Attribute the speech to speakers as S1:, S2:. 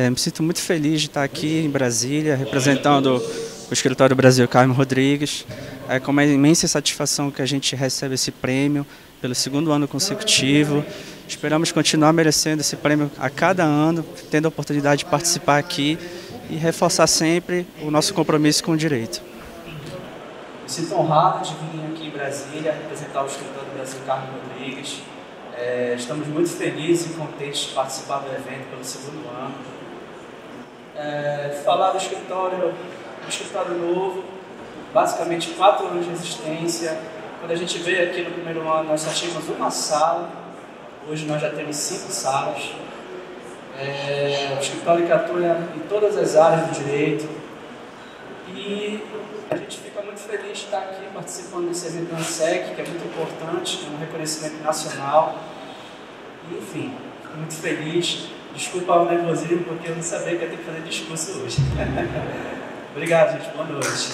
S1: É, me sinto muito feliz de estar aqui em Brasília, representando o Escritório Brasil Carmo Rodrigues. É com uma imensa satisfação que a gente recebe esse prêmio pelo segundo ano consecutivo. Esperamos continuar merecendo esse prêmio a cada ano, tendo a oportunidade de participar aqui e reforçar sempre o nosso compromisso com o direito.
S2: Me sinto honrado de vir aqui em Brasília representar o Escritório Brasil Carmo Rodrigues. É, estamos muito felizes e contentes de participar do evento pelo segundo ano. É, falar do escritório, do escritório novo, basicamente quatro anos de existência. Quando a gente veio aqui no primeiro ano, nós só tínhamos uma sala, hoje nós já temos cinco salas. É, o escritório que atua em todas as áreas do direito. E a gente fica muito feliz de estar aqui participando desse evento da SEC, que é muito importante, é um reconhecimento nacional. Enfim, muito feliz. Desculpa o nervosismo, porque eu não sabia que ia ter que fazer discurso hoje. Obrigado, gente. Boa noite.